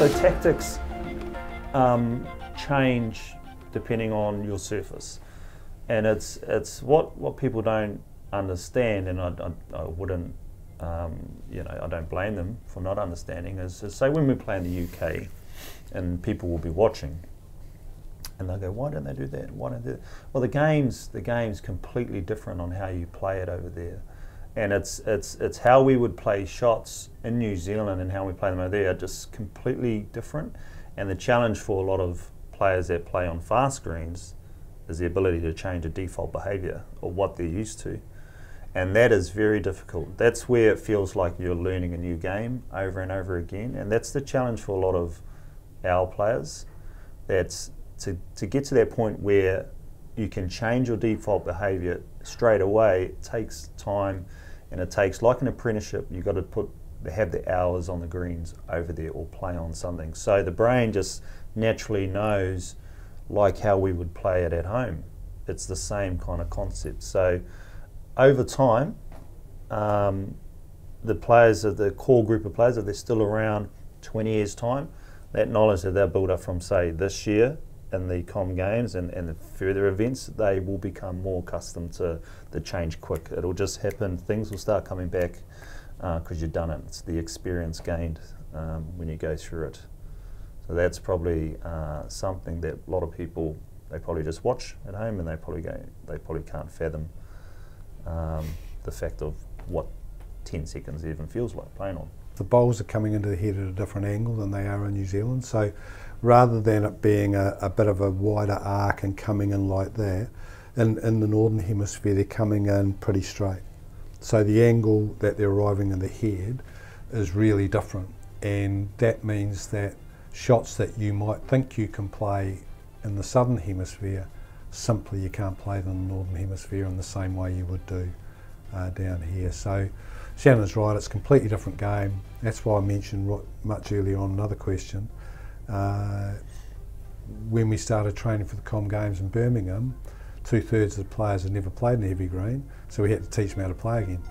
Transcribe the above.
So tactics um, change depending on your surface, and it's it's what what people don't understand, and I, I, I wouldn't. Um, you know, I don't blame them for not understanding. Is, is say when we play in the UK, and people will be watching, and they'll go, "Why don't they do that? Why don't they?" Well, the game's the game's completely different on how you play it over there and it's it's it's how we would play shots in New Zealand and how we play them over there are just completely different. And the challenge for a lot of players that play on fast greens is the ability to change a default behaviour or what they're used to. And that is very difficult. That's where it feels like you're learning a new game over and over again. And that's the challenge for a lot of our players. That's to, to get to that point where you can change your default behaviour straight away. It takes time and it takes like an apprenticeship you've got to put have the hours on the greens over there or play on something. So the brain just naturally knows like how we would play it at home. It's the same kind of concept. So over time um, the players of the core group of players if they're still around 20 years time that knowledge that they'll build up from say this year in the com games and, and the further events, they will become more accustomed to the change quick. It'll just happen. Things will start coming back because uh, you've done it. It's the experience gained um, when you go through it. So that's probably uh, something that a lot of people they probably just watch at home and they probably go they probably can't fathom um, the fact of what 10 seconds even feels like playing on. The bowls are coming into the head at a different angle than they are in New Zealand. So rather than it being a, a bit of a wider arc and coming in like that, in, in the northern hemisphere they're coming in pretty straight. So the angle that they're arriving in the head is really different and that means that shots that you might think you can play in the southern hemisphere simply you can't play them in the northern hemisphere in the same way you would do uh, down here. So Shannon's right, it's a completely different game. That's why I mentioned much earlier on another question uh, when we started training for the Com Games in Birmingham, two thirds of the players had never played in heavy green, so we had to teach them how to play again.